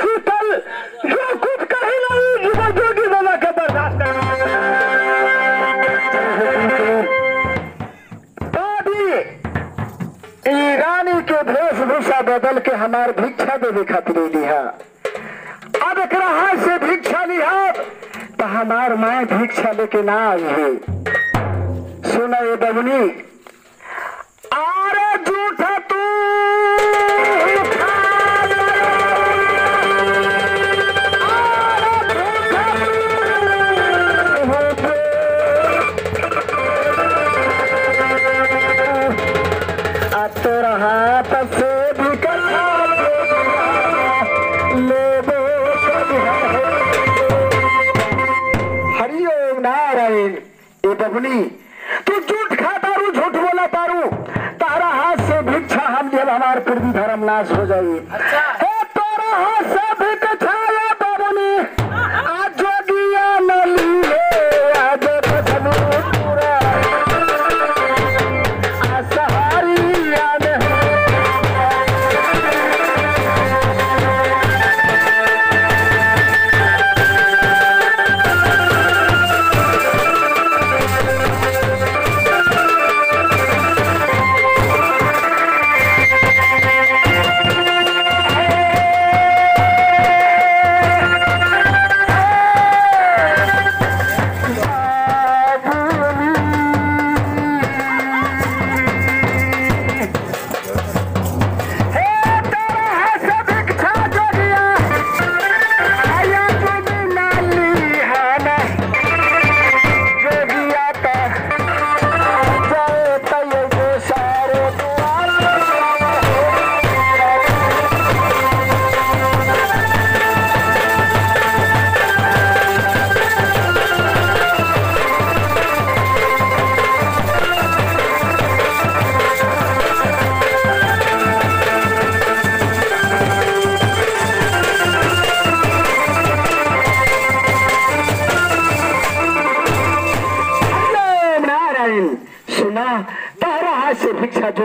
शीतल जो कुछ कही नहीं बाबा के बर्दाश्त दादी के वेशभूषा बदल के हमार भिक्षा देवे खातिर दिया अब एक से भिक्षा लिया तो हमार माए भिक्षा लेके ना आई है। सुना ये बबनी बोला तारू हाथ से भिक्षा हम देव हमार धर्म नाश हो जाए हे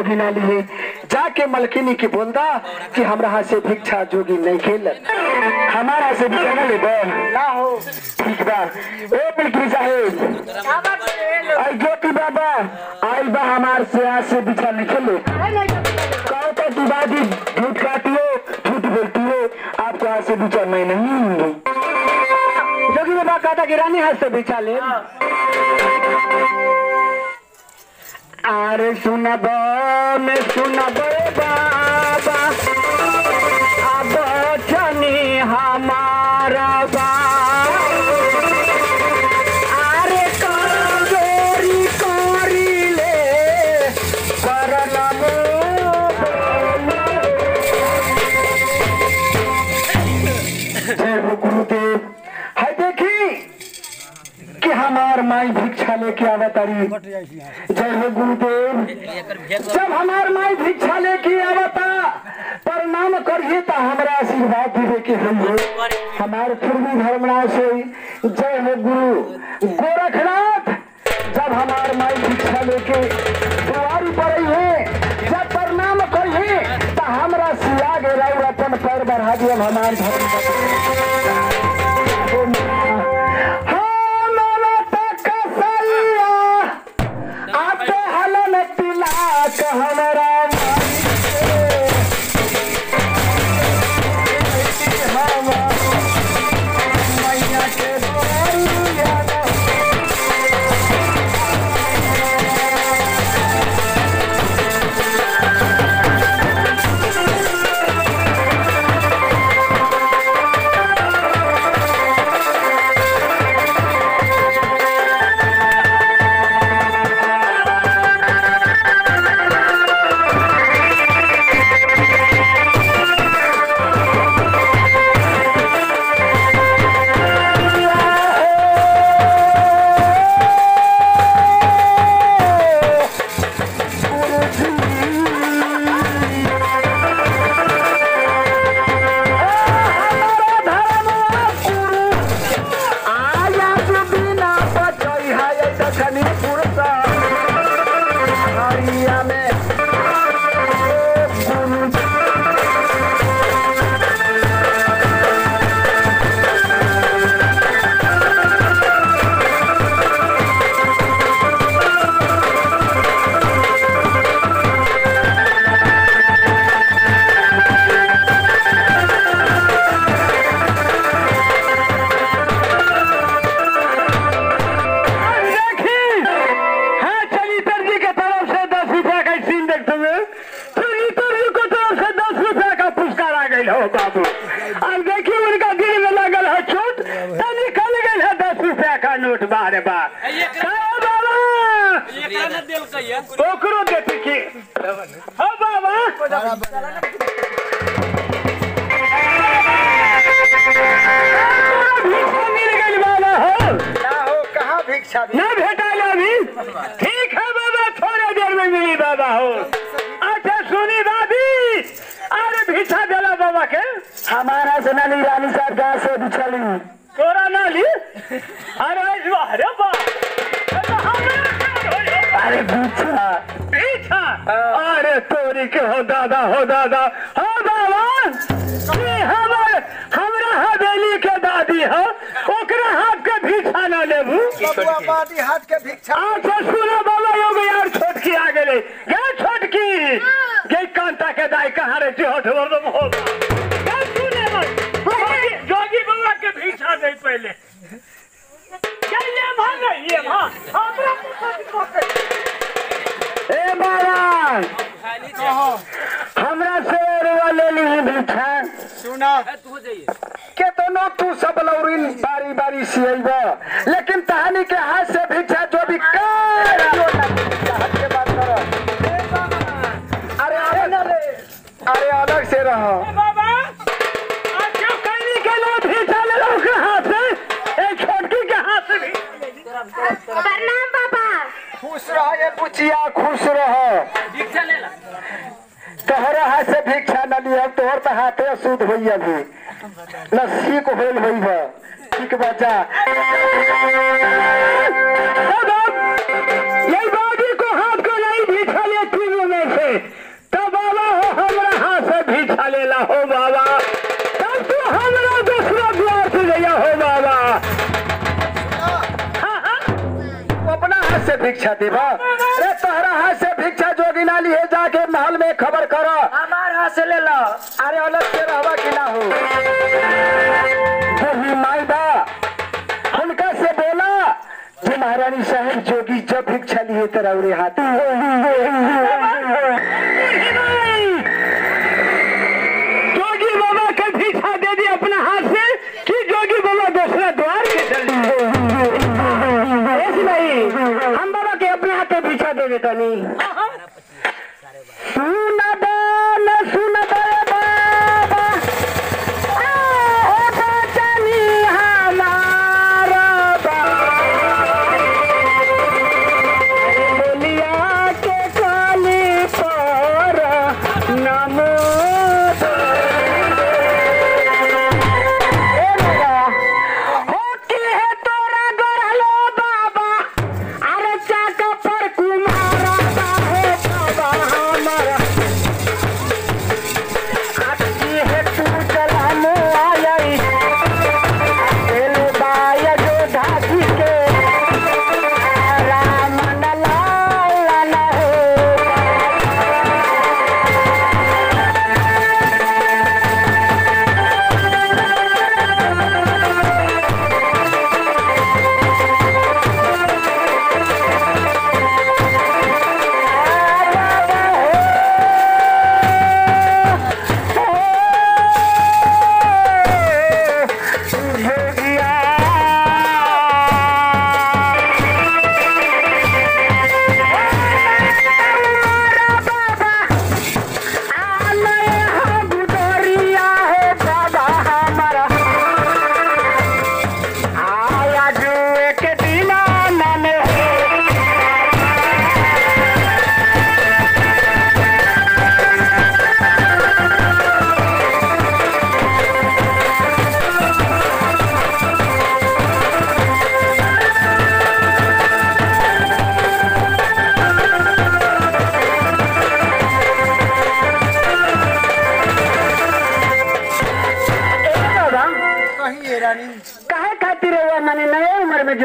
भिक्षा ना लिए जाके मलकिनी की बोलदा कि हमरा हाथ से भिक्षा जोगी नहीं खेल हमारा से भिक्षा ना ले ना हो। ठीक बा। ए मलकिनी साहेब। आई ज्योति बाबा आई बा हमार से हाथ से भिक्षा नहीं खेले कहो तो दिवादी झूठ खाती हो झूठ बोलती हो आपको हाथ से भिक्षा मैं नहीं जोगी बाबा कहता कि रानी हाथ से भिक्षा ले। अरे सुनब में सुनब बाबा। लेके आवतारी जय हो गुरुदेव। जब हमार माई भिक्षा लेके आवता प्रणाम करिए तो हमरा आशीर्वाद देवे के होइए हमार पूर्वी धर्मना से जय हो गुरु। गोरखनाथ जब हमार माई भिक्षा लेके दुआरी पर है जब प्रणाम करिए तो हमरा सिया गेला अपन पैर बढ़ा दिया हमार धर्म ना हो भेटाइल अभी। ठीक है बाबा थोड़े देर में मिली बाबा हो। अच्छा सुनी दादी। अरे भिक्षा देला बाबा के। हमारा सोनाली रानी साहब गाँव से बिछली। तोरा ना ली अरे अरे बा अरे भिक्षा। पीछा अरे तोरी के हो दादा? हो दादा? हो बाबा ये हमर हमरा हवेली के दादी हो ओकरा हाथ के भिक्षा न लेबू। बबुआ बादी हाथ के भिक्षा। अच्छा सुनो बाबा एगो यार छोटकी आ गेले। गे छोटकी? गे कांता के दाई कहाँ रे होठ वर्दम हो गे सुने मत जोगी जोगी बाबा के भिक्षा दे पहले। क्या ये भाग ये भाग। हमरा ए बाबा भिक्षा सुना। केतनो तू सब लौरिन बारी बारी सियब लेकिन तहानी के हाथ से भिक्षा जो भी कर जो हाथ के बात करो। अरे अरे ना रे अरे अलग से रहो। बाबा आज क्यों कहीं के लोग भिक्षा ले लो के हाथ से? ए छोटकी के हाथ से प्रणाम पापा खुश रहो ये बुचिया खुश रहो। तोहरा हाथ से भिक्षा न अब तोहर तो हाथे शुद्ध होई अभी लस्सी को होल हुई है। ठीक से। तो हो बाबा। तब तो हमरा दूसरा से भिक्षा देबा। अरे तोहरा हाथ से भिक्षा जोगी ना लिए जाके महल में खबर करो। हमार हाथ से ले लो। अरे अलग से रहवा कि ना हो। वही मायदा उनका से बोला कि महारानी साहब जोगी जब भिक्षा लिए तेरा उरे हाथ जोगी बाबा के भिक्षा दे दी अपना हाथ से। भिक्षा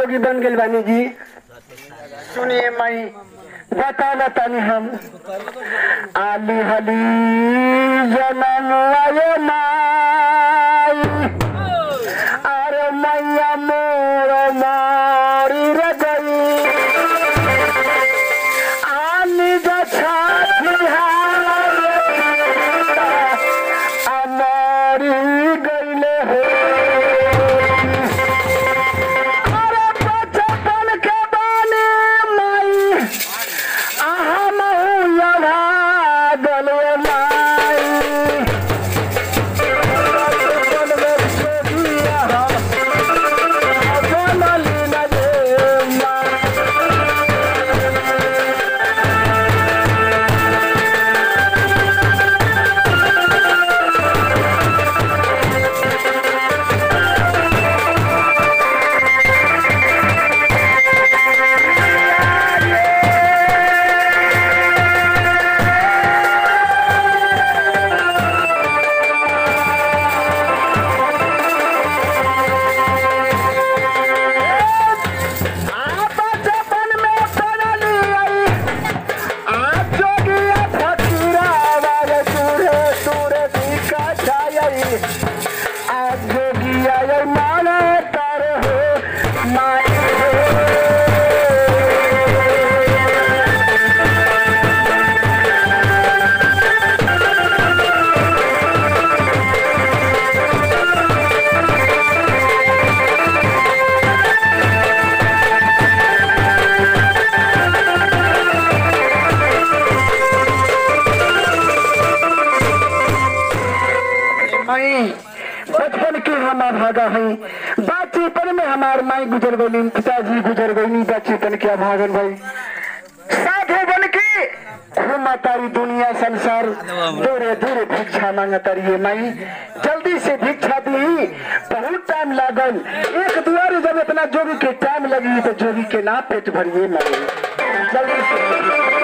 उम्र बन गए बानी जी। सुनिए माई बता बतानी हम। आली हली जनम हमार भागा है। बचपन में हमार माई गुजर गई पिताजी गुजर गई बचपन के भागन भाई? साधु बन के घूमा तारी दुनिया संसार, दूरे दूरे भिक्षा मांगा तारी माई। जल्दी से भिक्षा दी, बहुत टाइम लागल। एक दुआरे जब इतना जोगी के टाइम लगी तो जोगी के ना पेट भरिए माई। जल्दी से।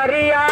Maria.